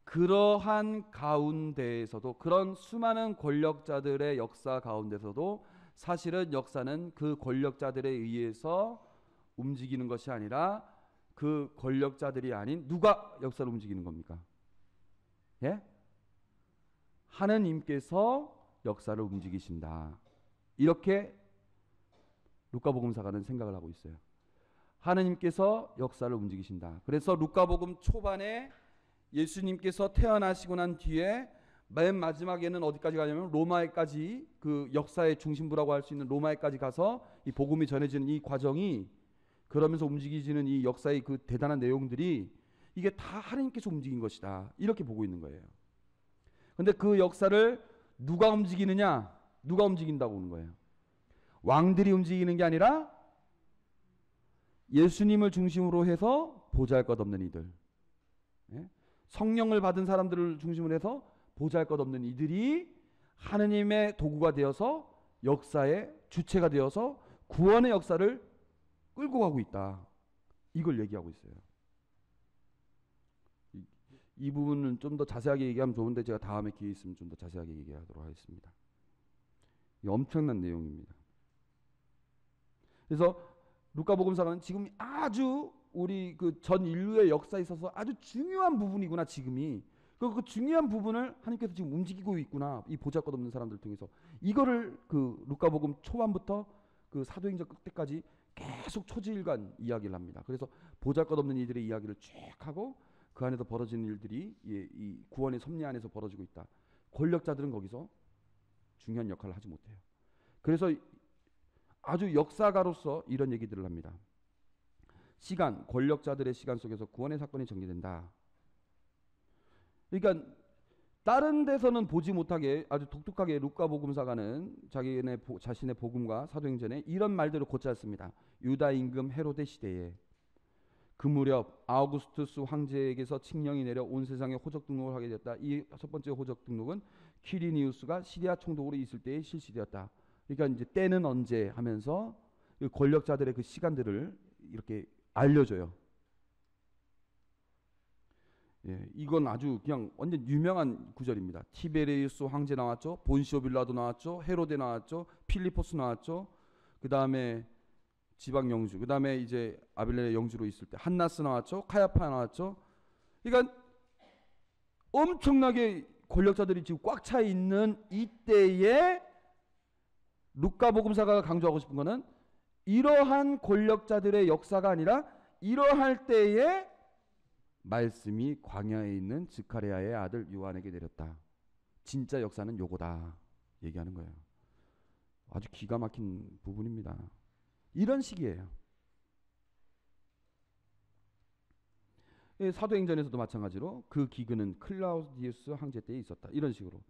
그러한 가운데에서도 그런 수많은 권력자들의 역사 가운데서도 사실은 역사는 그 권력자들에 의해서 움직이는 것이 아니라 그 권력자들이 아닌 누가 역사를 움직이는 겁니까? 예? 하느님께서 역사를 움직이신다. 이렇게 루카복음사가는 생각을 하고 있어요. 하느님께서 역사를 움직이신다. 그래서 루카복음 초반에 예수님께서 태어나시고 난 뒤에 맨 마지막에는 어디까지 가냐면 로마에까지 그 역사의 중심부라고 할 수 있는 로마에까지 가서 이 복음이 전해지는 이 과정이 그러면서 움직이지는 이 역사의 그 대단한 내용들이 이게 다 하나님께서 움직인 것이다. 이렇게 보고 있는 거예요. 근데 그 역사를 누가 움직이느냐? 누가 움직인다고 하는 거예요. 왕들이 움직이는 게 아니라 예수님을 중심으로 해서 보잘 것 없는 이들. 예? 성령을 받은 사람들을 중심으로 해서 보잘 것 없는 이들이 하느님의 도구가 되어서 역사의 주체가 되어서 구원의 역사를 끌고 가고 있다. 이걸 얘기하고 있어요. 이, 이 부분은 좀 더 자세하게 얘기하면 좋은데 제가 다음에 기회 있으면 좀 더 자세하게 얘기하도록 하겠습니다. 이 엄청난 내용입니다. 그래서 루카복음사가는 지금 아주 우리 그 전 인류의 역사에 있어서 아주 중요한 부분이구나 지금이 그, 그 중요한 부분을 하나님께서 지금 움직이고 있구나 이 보잘것없는 사람들 통해서 이거를 그 루카복음 초반부터 그 사도행전 끝때까지 계속 초지일관 이야기를 합니다. 그래서 보잘것없는 이들의 이야기를 쭉 하고 그 안에서 벌어지는 일들이 이, 이 구원의 섭리 안에서 벌어지고 있다. 권력자들은 거기서 중요한 역할을 하지 못해요. 그래서 아주 역사가로서 이런 얘기들을 합니다. 시간, 권력자들의 시간 속에서 구원의 사건이 전개된다. 그러니까 다른 데서는 보지 못하게 아주 독특하게 루카 복음사가는 자기네 보, 자신의 복음과 사도행전에 이런 말들을 곧잘습니다. 유다 임금 헤로데 시대에 그 무렵 아우구스투스 황제에게서 칙령이 내려 온 세상에 호적 등록을 하게 되었다. 이 첫 번째 호적 등록은 퀴리니우스가 시리아 총독으로 있을 때에 실시되었다. 그러니까 이제 때는 언제 하면서 그 권력자들의 그 시간들을 이렇게 알려줘요. 예, 이건 아주 그냥 완전 유명한 구절입니다. 티베레우스 황제 나왔죠, 본시오 빌라도 나왔죠, 헤로데 나왔죠, 필리포스 나왔죠. 그 다음에 지방 영주, 그 다음에 이제 아빌레 영주로 있을 때 한나스 나왔죠, 카야파 나왔죠. 그러니까 엄청나게 권력자들이 지금 꽉 차 있는 이때에 루카복음사가 강조하고 싶은 거는 이러한 권력자들의 역사가 아니라 이러할 때에 말씀이 광야에 있는 즈카리아의 아들 요한에게 내렸다. 진짜 역사는 요거다. 얘기하는 거예요. 아주 기가 막힌 부분입니다. 이런 식이에요. 예, 사도행전에서도 마찬가지로 그 기근은 클라우디우스 황제 때에 있었다. 이런 식으로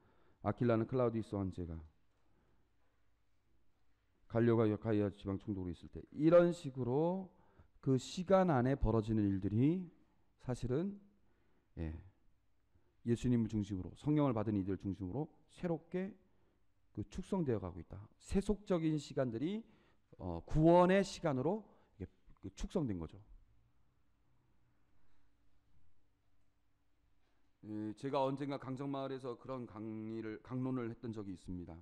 아킬라는 클라우디우스 황제가 갈료가 가이아 지방 총독으로 있을 때 이런 식으로 그 시간 안에 벌어지는 일들이 사실은 예, 예수님을 중심으로 성령을 받은 이들 중심으로 새롭게 그 축성되어 가고 있다. 세속적인 시간들이 어, 구원의 시간으로 그 축성된 거죠. 예, 제가 언젠가 강정마을에서 그런 강의를 강론을 했던 적이 있습니다.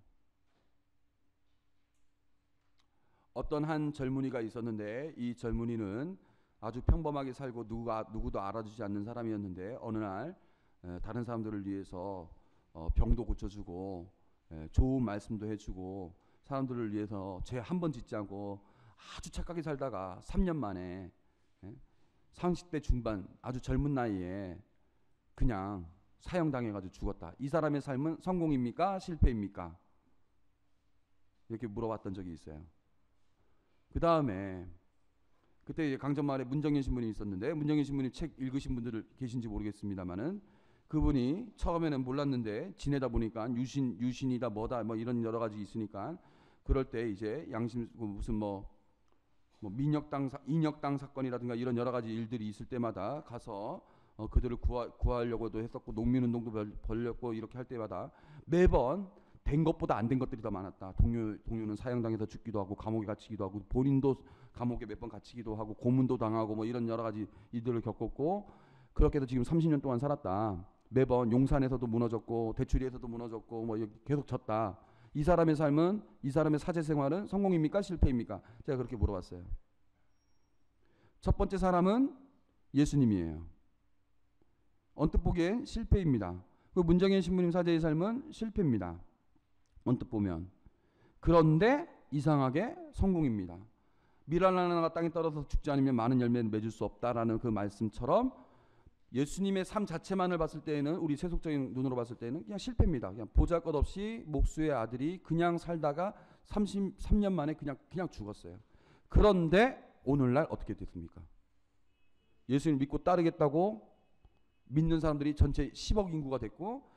어떤 한 젊은이가 있었는데 이 젊은이는 아주 평범하게 살고 누가 누구도 알아주지 않는 사람이었는데 어느 날 에, 다른 사람들을 위해서 어, 병도 고쳐주고 에, 좋은 말씀도 해주고 사람들을 위해서 죄 한 번 짓지 않고 아주 착하게 살다가 3년 만에 예? 30대 중반 아주 젊은 나이에 그냥 사형당해가지고 죽었다. 이 사람의 삶은 성공입니까? 실패입니까? 이렇게 물어봤던 적이 있어요. 그 다음에 그때 이제 강전마을에 문정현 신부님이 있었는데 문정현 신부님 책 읽으신 분들 계신지 모르겠습니다만은 그분이 처음에는 몰랐는데 지내다 보니까 유신 유신이다 뭐다 뭐 이런 여러 가지 있으니까 그럴 때 이제 양심 그 무슨 뭐, 뭐 민혁당 사, 인혁당 사건이라든가 이런 여러 가지 일들이 있을 때마다 가서 어, 그들을 구하, 구하려고도 했었고 농민운동도 벌- 벌렸고 이렇게 할 때마다 매번 된 것보다 안 된 것들이 더 많았다. 동료 동료는 사형당해서 죽기도 하고 감옥에 갇히기도 하고 본인도 감옥에 몇 번 갇히기도 하고 고문도 당하고 뭐 이런 여러 가지 일들을 겪었고 그렇게 해서 지금 30년 동안 살았다. 매번 용산에서도 무너졌고 대추리에서도 무너졌고 뭐 계속 졌다. 이 사람의 삶은 이 사람의 사제 생활은 성공입니까 실패입니까? 제가 그렇게 물어봤어요. 첫 번째 사람은 예수님이에요. 언뜻 보기엔 실패입니다. 그 문정현 신부님 사제의 삶은 실패입니다. 언뜻 보면 그런데 이상하게 성공입니다. 미랄 하나가 땅에 떨어져 죽지 않으면 많은 열매를 맺을 수 없다라는 그 말씀처럼 예수님의 삶 자체만을 봤을 때에는 우리 세속적인 눈으로 봤을 때는 그냥 실패입니다. 그냥 보잘것없이 목수의 아들이 그냥 살다가 33년 만에 그냥 그냥 죽었어요. 그런데 오늘날 어떻게 됐습니까? 예수님 믿고 따르겠다고 믿는 사람들이 전체 10억 인구가 됐고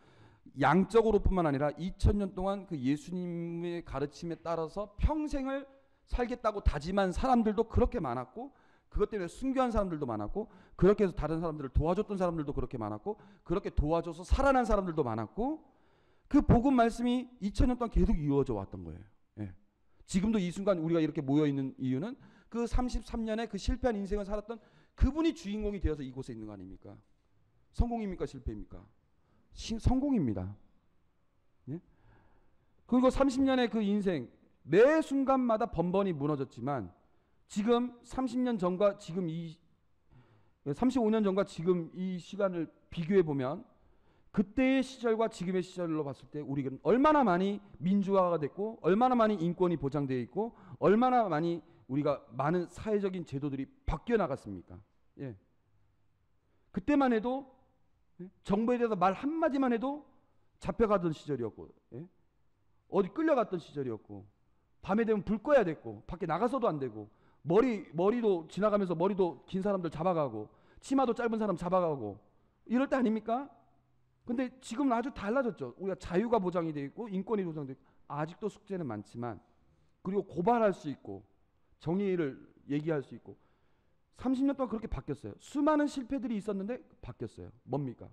양적으로뿐만 아니라 2000년 동안 그 예수님의 가르침에 따라서 평생을 살겠다고 다짐한 사람들도 그렇게 많았고 그것 때문에 순교한 사람들도 많았고 그렇게 해서 다른 사람들을 도와줬던 사람들도 그렇게 많았고 그렇게 도와줘서 살아난 사람들도 많았고 그 복음 말씀이 2000년 동안 계속 이루어져 왔던 거예요. 예. 지금도 이 순간 우리가 이렇게 모여 있는 이유는 그 33년의 그 실패한 인생을 살았던 그분이 주인공이 되어서 이곳에 있는 거 아닙니까? 성공입니까 실패입니까? 시, 성공입니다. 예? 그리고 30년의 그 인생 매 순간마다 번번이 무너졌지만 지금 30년 전과 지금 이 35년 전과 지금 이 시간을 비교해 보면 그때의 시절과 지금의 시절로 봤을 때 우리가 얼마나 많이 민주화가 됐고 얼마나 많이 인권이 보장되어 있고 얼마나 많이 우리가 많은 사회적인 제도들이 바뀌어 나갔습니까? 예. 그때만 해도 예? 정부에 대해서 말 한마디만 해도 잡혀가던 시절이었고 예? 어디 끌려갔던 시절이었고 밤에 되면 불 꺼야 됐고 밖에 나가서도 안 되고 머리 머리도 지나가면서 머리도 긴 사람들 잡아가고 치마도 짧은 사람 잡아가고 이럴 때 아닙니까? 근데 지금은 아주 달라졌죠. 우리가 자유가 보장이 돼 있고 인권이 보장돼 있고 아직도 숙제는 많지만 그리고 고발할 수 있고 정의를 얘기할 수 있고 30년 동안 그렇게 바뀌었어요. 수많은 실패들이 있었는데 바뀌었어요. 뭡니까?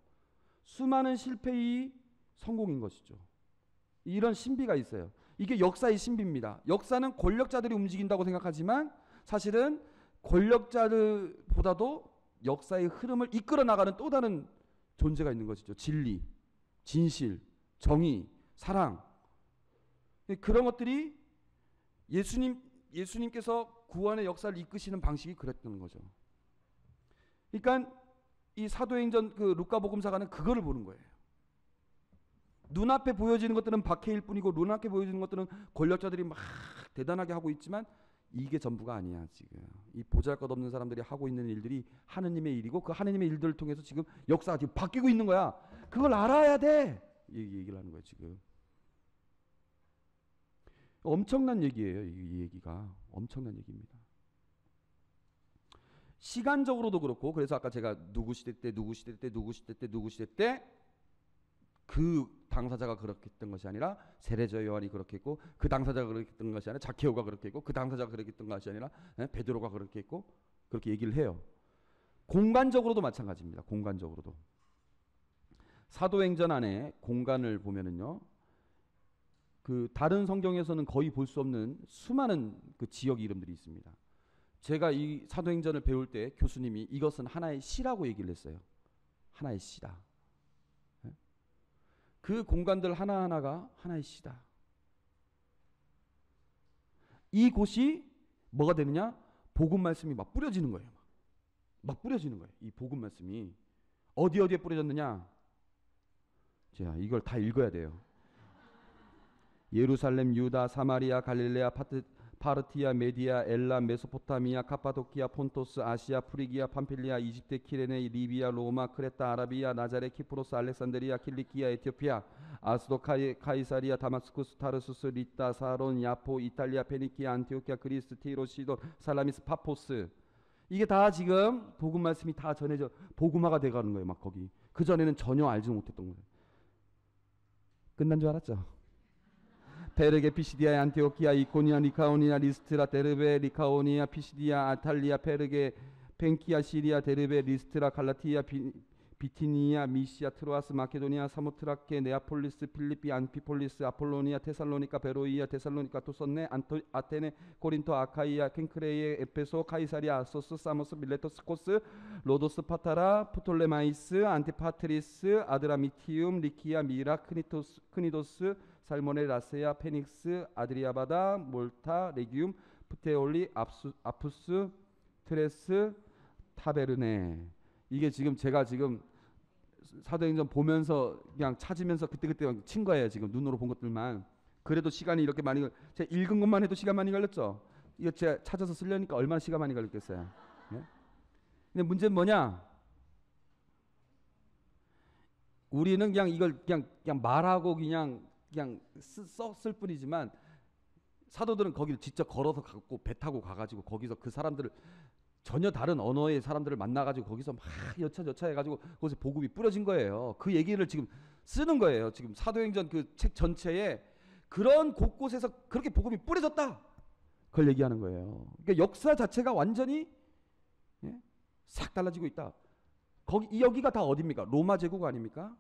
수많은 실패이 성공인 것이죠. 이런 신비가 있어요. 이게 역사의 신비입니다. 역사는 권력자들이 움직인다고 생각하지만 사실은 권력자들보다도 역사의 흐름을 이끌어 나가는 또 다른 존재가 있는 것이죠. 진리, 진실, 정의, 사랑. 그런 것들이 예수님 예수님께서 구원의 역사를 이끄시는 방식이 그랬던 거죠. 그러니까 이 사도행전 그 루카복음사가는 그거를 보는 거예요. 눈앞에 보여지는 것들은 박해일 뿐이고 눈앞에 보여지는 것들은 권력자들이 막 대단하게 하고 있지만 이게 전부가 아니야 지금 이 보잘것없는 사람들이 하고 있는 일들이 하느님의 일이고 그 하느님의 일들을 통해서 지금 역사가 지금 바뀌고 있는 거야 그걸 알아야 돼이 얘기를 하는 거예요 지금 엄청난 얘기예요 이, 이 얘기가 엄청난 얘기입니다 시간적으로도 그렇고 그래서 아까 제가 누구 시대 때 누구 시대 때 누구 시대 때 누구 시대 때 그 당사자가 그렇게 했던 것이 아니라 세례자 요한이 그렇게 했고 그 당사자가 그렇게 했던 것이 아니라 자케오가 그렇게 했고 그 당사자가 그렇게 했던 것이 아니라 예? 베드로가 그렇게 했고 그렇게 얘기를 해요. 공간적으로도 마찬가지입니다. 공간적으로도 사도행전 안에 공간을 보면은요. 그 다른 성경에서는 거의 볼 수 없는 수많은 그 지역 이름들이 있습니다. 제가 이 사도행전을 배울 때 교수님이 이것은 하나의 시라고 얘기를 했어요. 하나의 시다. 예? 그 공간들 하나하나가 하나의 시다. 이 곳이 뭐가 되느냐? 복음 말씀이 막 뿌려지는 거예요. 막, 막 뿌려지는 거예요. 이 복음 말씀이 어디 어디에 뿌려졌느냐? 자, 이걸 다 읽어야 돼요. 예루살렘, 유다, 사마리아, 갈릴레아, 파트, 파르티아, 메디아, 엘람, 메소포타미아, 카파도키아, 폰토스, 아시아, 프리기아, 팜필리아, 이집트, 키레네, 리비아, 로마, 크레타, 아라비아, 나자레, 키프로스, 알렉산드리아, 킬리키아, 에티오피아, 아스돗, 카이, 카이사리아, 다마스쿠스, 타르수스, 리따, 사론, 야포, 이탈리아, 페니키아, 안티오키아, 그리스, 티로, 시돈, 살라미스, 파포스. 이게 다 지금 복음 말씀이 다 전해져 복음화가 돼가는 거예요. 막 거기 그 전에는 전혀 알지 못했던 거예요. 끝난 줄 알았죠. 페르게, 피시디아, 안티오키아, 이코니아, 리카오니아, 리스트라, 데르베, 리카오니아, 피시디아, 아탈리아, 페르게, 펜키아, 시리아, 데르베, 리스트라, 갈라티아, 비, 비티니아, 미시아, 트로아스, 마케도니아, 사모트라케, 네아폴리스, 필리피, 암피폴리스, 아폴로니아, 테살로니카, 베로이아, 테살로니카, 토선네, 안토, 아테네, 코린토, 아카이아, 켕크레애, 에페소, 카이사리아, 아소스, 사모스, 밀레토스, 코스, 로도스, 파타라, 프톨레마이스, 안티파트리스, 아드라미티움, 리키아, 미라, 크니토스, 크니도스, 살모네, 라세아, 페닉스, 아드리아바다, 몰타, 레기움, 푸테올리, 압수, 아푸스, 트레스, 타베르네. 이게 지금 제가 지금 사도행전 보면서 그냥 찾으면서 그때그때 친 거예요. 지금 눈으로 본 것들만. 그래도 시간이 이렇게 많이 걸- 제가 읽은 것만 해도 시간 많이 걸렸죠. 이거 제가 찾아서 쓰려니까 얼마나 시간 많이 걸렸겠어요. 예? 근데 문제는 뭐냐? 우리는 그냥 이걸 그냥 그냥 말하고 그냥 그냥 쓰, 썼을 뿐이지만 사도들은 거기를 직접 걸어서 갔고 배 타고 가가지고 거기서 그 사람들을 전혀 다른 언어의 사람들을 만나가지고 거기서 막 여차저차 해가지고 거기서 복음이 뿌려진 거예요. 그 얘기를 지금 쓰는 거예요. 지금 사도행전 그 책 전체에 그런 곳곳에서 그렇게 복음이 뿌려졌다. 그걸 얘기하는 거예요. 그러니까 역사 자체가 완전히 예? 싹 달라지고 있다. 거기 이 여기가 다 어디입니까? 로마 제국 아닙니까?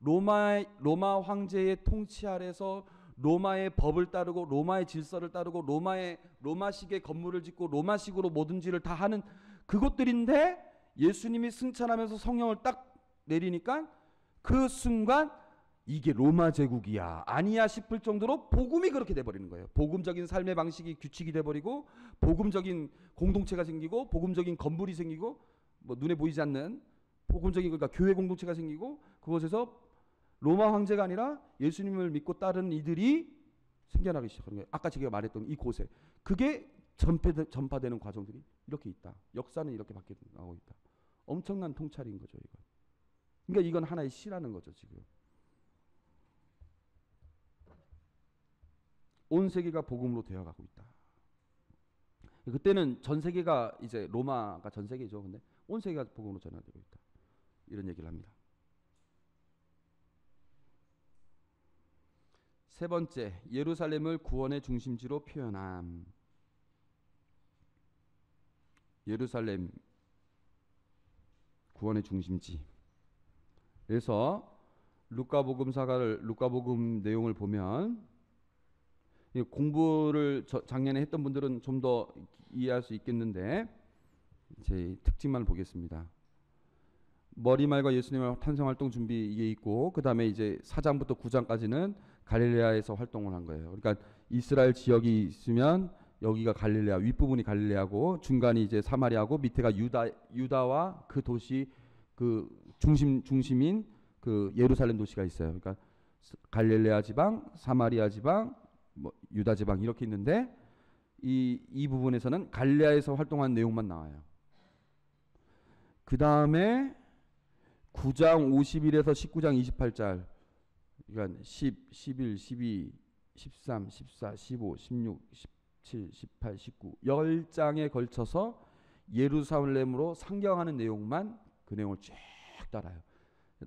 로마 로마 황제의 통치 아래서 로마의 법을 따르고 로마의 질서를 따르고 로마의 로마식의 건물을 짓고 로마식으로 뭐든지를 다 하는 그것들인데 예수님이 승천하면서 성령을 딱 내리니까 그 순간 이게 로마 제국이야 아니야 싶을 정도로 복음이 그렇게 돼 버리는 거예요. 복음적인 삶의 방식이 규칙이 돼 버리고 복음적인 공동체가 생기고 복음적인 건물이 생기고 뭐 눈에 보이지 않는 복음적인 그러니까 교회 공동체가 생기고 그곳에서 로마 황제가 아니라 예수님을 믿고 따르는 이들이 생겨나기 시작하는 거예요. 아까 제가 말했던 이 곳에 그게 전파 전파되는 과정들이 이렇게 있다. 역사는 이렇게 바뀌고 있다. 엄청난 통찰인 거죠, 이건. 그러니까 이건 하나의 시라는 거죠, 지금. 온 세계가 복음으로 되어가고 있다. 그때는 전 세계가 이제 로마가 전 세계죠. 근데 온 세계가 복음으로 전환되고 있다. 이런 얘기를 합니다. 세 번째, 예루살렘을 구원의 중심지로 표현함. 예루살렘 구원의 중심지. 그래서 루카복음사가를 루카복음 내용을 보면 이 공부를 저, 작년에 했던 분들은 좀 더 이해할 수 있겠는데 제 특징만 보겠습니다. 머리말과 예수님의 탄생 활동 준비 이게 있고 그 다음에 이제 4장부터 9장까지는 갈릴레아에서 활동을 한 거예요. 그러니까 이스라엘 지역이 있으면 여기가 갈릴레아 윗부분이 갈릴레아고 중간이 이제 사마리아고 밑에가 유다 유다와 그 도시 그 중심 중심인 그 예루살렘 도시가 있어요. 그러니까 갈릴레아 지방, 사마리아 지방, 뭐 유다 지방 이렇게 있는데 이 이 부분에서는 갈릴레아에서 활동한 내용만 나와요. 그 다음에 9장 51에서 19장 28절 그러니까 10, 11, 12, 13, 14, 15, 16, 17, 18, 19 10장에 걸쳐서 예루살렘으로 상경하는 내용만 그 내용을 쭉 따라요.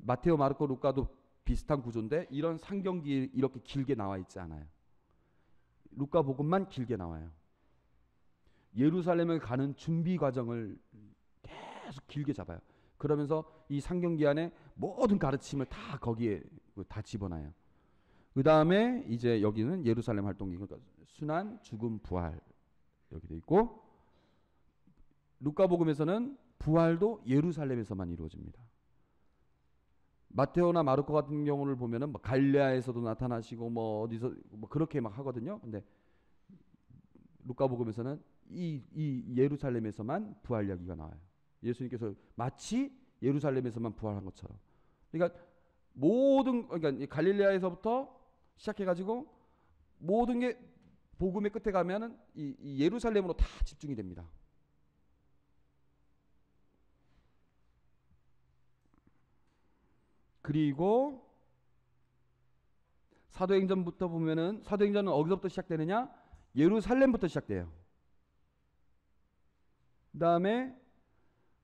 마테오, 마르코, 루카도 비슷한 구조인데 이런 상경기 이렇게 길게 나와 있지 않아요. 루카 복음만 길게 나와요. 예루살렘을 가는 준비 과정을 계속 길게 잡아요. 그러면서 이 상경 기 안에 모든 가르침을 다 거기에 다 집어넣어요. 그 다음에 이제 여기는 예루살렘 활동기 그러니까 순환, 죽음, 부활 여기 돼 있고 루카복음에서는 부활도 예루살렘에서만 이루어집니다. 마테오나 마르코 같은 경우를 보면은 뭐 갈레아에서도 나타나시고 뭐 어디서 뭐 그렇게 막 하거든요. 근데 루카복음에서는 이, 이 예루살렘에서만 부활 이야기가 나와요. 예수님께서 마치 예루살렘에서만 부활한 것처럼. 그러니까 모든 그러니까 갈릴레아에서부터 시작해가지고 모든 게 복음의 끝에 가면은 이, 이 예루살렘으로 다 집중이 됩니다. 그리고 사도행전부터 보면은 사도행전은 어디서부터 시작되느냐? 예루살렘부터 시작돼요. 그다음에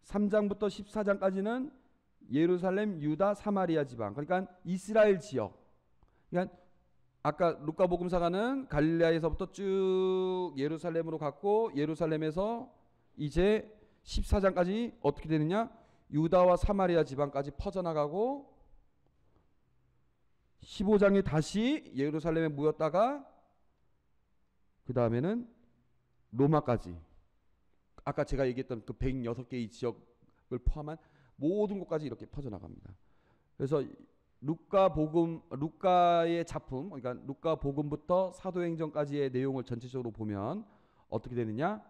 3장부터 14장까지는 예루살렘, 유다, 사마리아 지방. 그러니까 이스라엘 지역. 그러니까 아까 루카복음사가는 갈릴레아에서부터 쭉 예루살렘으로 갔고 예루살렘에서 이제 14장까지 어떻게 되느냐? 유다와 사마리아 지방까지 퍼져나가고 15장에 다시 예루살렘에 모였다가 그 다음에는 로마까지 아까 제가 얘기했던 그 106개의 지역을 포함한 모든 곳까지 이렇게 퍼져나갑니다. 그래서 루카 복음 루카의 작품 그러니까 루카 복음부터 사도행전까지의 내용을 전체적으로 보면 어떻게 되느냐?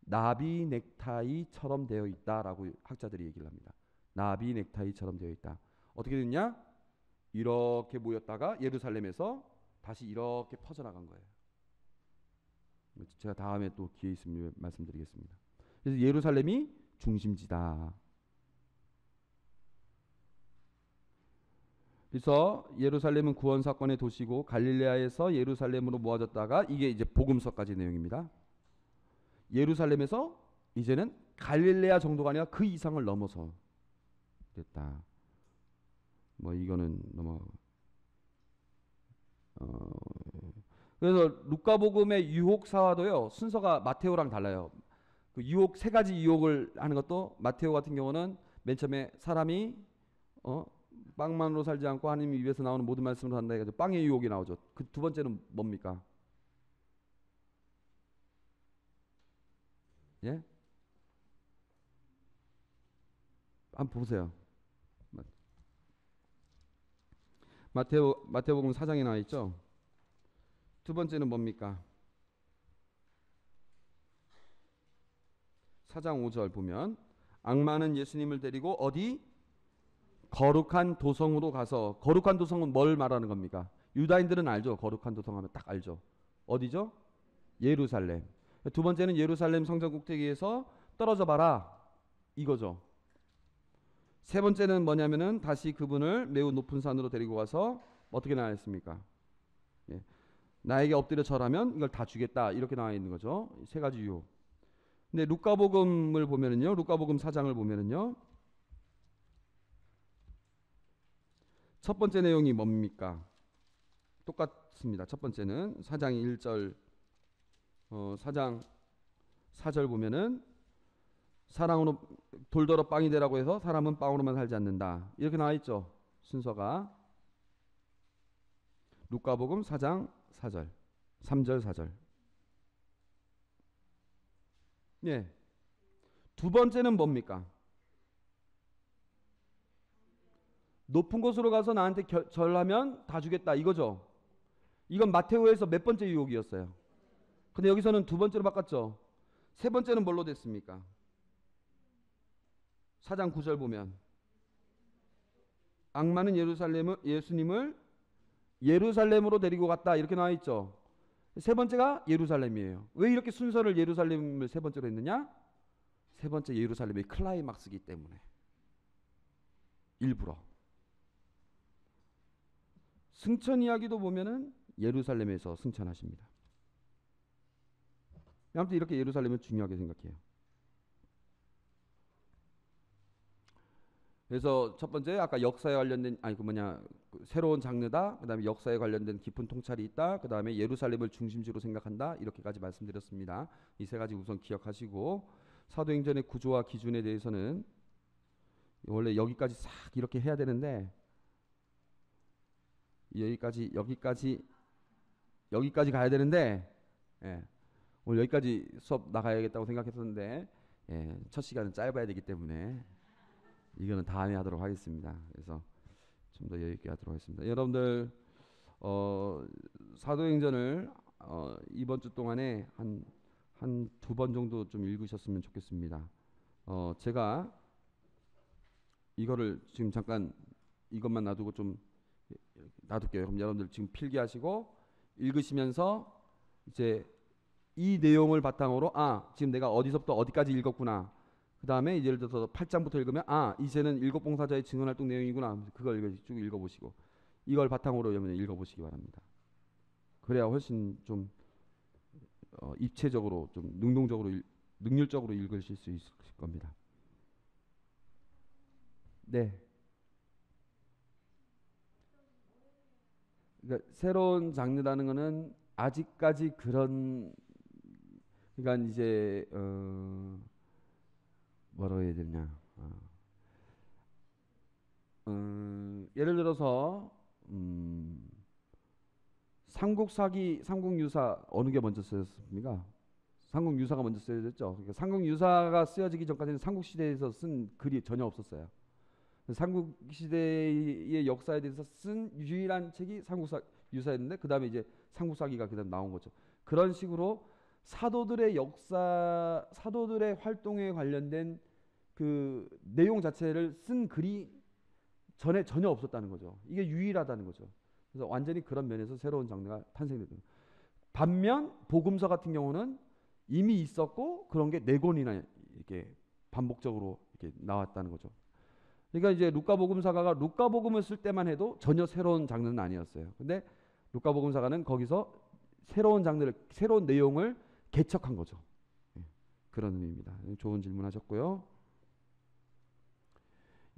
나비 넥타이처럼 되어 있다라고 학자들이 얘기를 합니다. 나비 넥타이처럼 되어 있다. 어떻게 되느냐? 이렇게 모였다가 예루살렘에서 다시 이렇게 퍼져나간 거예요. 제가 다음에 또 기회 있으면 말씀드리겠습니다. 그래서 예루살렘이 중심지다. 그래서 예루살렘은 구원 사건의 도시고 갈릴레아에서 예루살렘으로 모아졌다가 이게 이제 복음서까지 내용입니다. 예루살렘에서 이제는 갈릴레아 정도가 아니라 그 이상을 넘어서 됐다. 뭐 이거는 너무 어 그래서 루카복음의 유혹 사화도요 순서가 마테오랑 달라요. 그 유혹 세 가지 유혹을 하는 것도 마테오 같은 경우는 맨 처음에 사람이 어 빵만으로 살지 않고 하나님 입에서 나오는 모든 말씀으로 산다 해가지고 빵의 유혹이 나오죠. 그 두 번째는 뭡니까? 예? 한번 보세요. 마테오 마테오복음 4장에 나와 있죠. 두 번째는 뭡니까? 4장 5절 보면 악마는 예수님을 데리고 어디 거룩한 도성으로 가서 거룩한 도성은 뭘 말하는 겁니까? 유다인들은 알죠. 거룩한 도성 하면 딱 알죠. 어디죠? 예루살렘. 두 번째는 예루살렘 성전 꼭대기에서 떨어져 봐라. 이거죠. 세 번째는 뭐냐면은 다시 그분을 매우 높은 산으로 데리고 가서 어떻게 나와 있습니까? 예. 나에게 엎드려 절하면 이걸 다 주겠다 이렇게 나와 있는 거죠. 세 가지 유혹. 근데 루카복음을 보면은요, 루카복음 4장을 보면은요, 첫 번째 내용이 뭡니까? 똑같습니다. 첫 번째는 4장 1절, 어, 4장 4절 보면은 사랑으로 돌더러 빵이 되라고 해서 사람은 빵으로만 살지 않는다. 이렇게 나와 있죠. 순서가 루카복음 4장 4절, 3절 4절. 예. 두 번째는 뭡니까? 높은 곳으로 가서 나한테 결, 절하면 다 주겠다 이거죠. 이건 마테오에서 몇 번째 유혹이었어요. 근데 여기서는 두 번째로 바꿨죠. 세 번째는 뭘로 됐습니까? 사장 9절 보면 악마는 예루살렘을 예수님을 예루살렘으로 데리고 갔다 이렇게 나와 있죠. 세 번째가 예루살렘이에요. 왜 이렇게 순서를 예루살렘을 세 번째로 했느냐? 세 번째 예루살렘이 클라이막스기 때문에 일부러 승천 이야기도 보면은 예루살렘에서 승천하십니다. 아무튼 이렇게 예루살렘을 중요하게 생각해요. 그래서 첫 번째 아까 역사에 관련된 아니 그 뭐냐 그 새로운 장르다. 그다음에 역사에 관련된 깊은 통찰이 있다. 그다음에 예루살렘을 중심지로 생각한다. 이렇게까지 말씀드렸습니다. 이 세 가지 우선 기억하시고 사도행전의 구조와 기준에 대해서는 원래 여기까지 싹 이렇게 해야 되는데 여기까지 여기까지 여기까지 가야 되는데 예, 오늘 여기까지 수업 나가야겠다고 생각했었는데 예, 첫 시간은 짧아야 되기 때문에 이거는 다음에 하도록 하겠습니다. 그래서 좀 더 여유 있게 하도록 하겠습니다. 여러분들 어, 사도행전을 어, 이번 주 동안에 한 한 두 번 정도 좀 읽으셨으면 좋겠습니다. 어, 제가 이거를 지금 잠깐 이것만 놔두고 좀 놔둘게요. 그럼 여러분들 지금 필기하시고 읽으시면서 이제 이 내용을 바탕으로 아 지금 내가 어디서부터 어디까지 읽었구나. 그 다음에 예를 들어서 8장부터 읽으면 아 이제는 일곱 봉사자의 증언활동 내용이구나. 그걸 쭉 읽어보시고 이걸 바탕으로 여러분 읽어보시기 바랍니다. 그래야 훨씬 좀 어, 입체적으로 좀 능동적으로 일- 능률적으로 읽으실 수 있을 겁니다. 네. 그러니까 새로운 장르라는 거는 아직까지 그런 그러니까 이제 어 뭐라고 해야 되냐 어. 음, 예를 들어서 음, 삼국사기 삼국유사 어느 게 먼저 쓰였습니까? 삼국유사가 먼저 쓰여졌죠. 그러니까 삼국유사가 쓰여지기 전까지는 삼국시대에서 쓴 글이 전혀 없었어요. 삼국시대의 역사에 대해서 쓴 유일한 책이 삼국사 유사였는데 그 다음에 이제 삼국사기가 그다음 나온 거죠. 그런 식으로 사도들의 역사, 사도들의 활동에 관련된 그 내용 자체를 쓴 글이 전에 전혀 없었다는 거죠. 이게 유일하다는 거죠. 그래서 완전히 그런 면에서 새로운 장르가 탄생되는. 반면 복음서 같은 경우는 이미 있었고 그런 게 네 권이나 이렇게 반복적으로 이렇게 나왔다는 거죠. 그러니까 이제 루카복음사가가 루카복음을 쓸 때만 해도 전혀 새로운 장르는 아니었어요. 근데 루카복음사가는 거기서 새로운 장르를 새로운 내용을 개척한 거죠. 예, 그런 의미입니다. 좋은 질문하셨고요.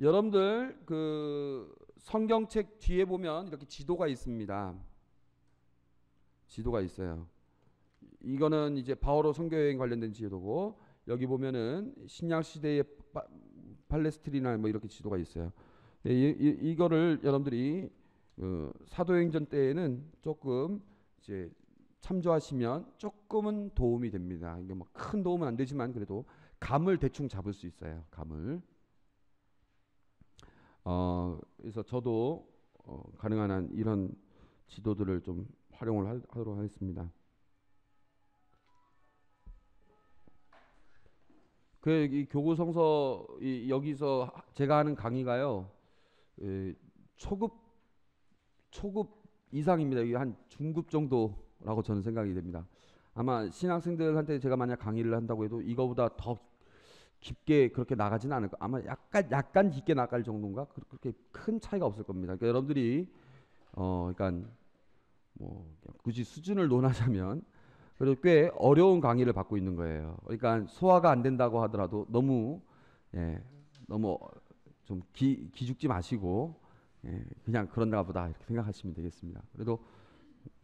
여러분들 그 성경책 뒤에 보면 이렇게 지도가 있습니다. 지도가 있어요. 이거는 이제 바오로 선교여행 관련된 지도고 여기 보면은 신약 시대의 파- 팔레스티나 뭐 이렇게 지도가 있어요. 네, 이, 이, 이거를 여러분들이 어, 사도행전 때에는 조금 이제 참조하시면 조금은 도움이 됩니다. 이게 뭐 큰 도움은 안 되지만 그래도 감을 대충 잡을 수 있어요. 감을. 어, 그래서 저도 어, 가능한 한 이런 지도들을 좀 활용을 하, 하도록 하겠습니다. 그 이 교구 성서 이 여기서 하- 제가 하는 강의가요. 에, 초급 초급 이상입니다. 이게 한 중급 정도라고 저는 생각이 됩니다. 아마 신학생들한테 제가 만약 강의를 한다고 해도 이거보다 더 깊게 그렇게 나가지는 않을 거. 아마 약간 약간 깊게 나갈 정도인가 그- 그렇게 큰 차이가 없을 겁니다. 그러니까 여러분들이 어, 그러니까 뭐 굳이 수준을 논하자면 그래도 꽤 어려운 강의를 받고 있는 거예요. 그러니까 소화가 안 된다고 하더라도 너무 예, 너무 좀 기, 기죽지 마시고 예, 그냥 그런가 보다 이렇게 생각하시면 되겠습니다. 그래도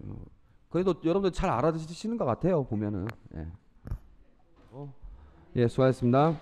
어, 그래도 여러분들 잘 알아듣시는 것 같아요 보면은 예, 어, 예 수고하셨습니다.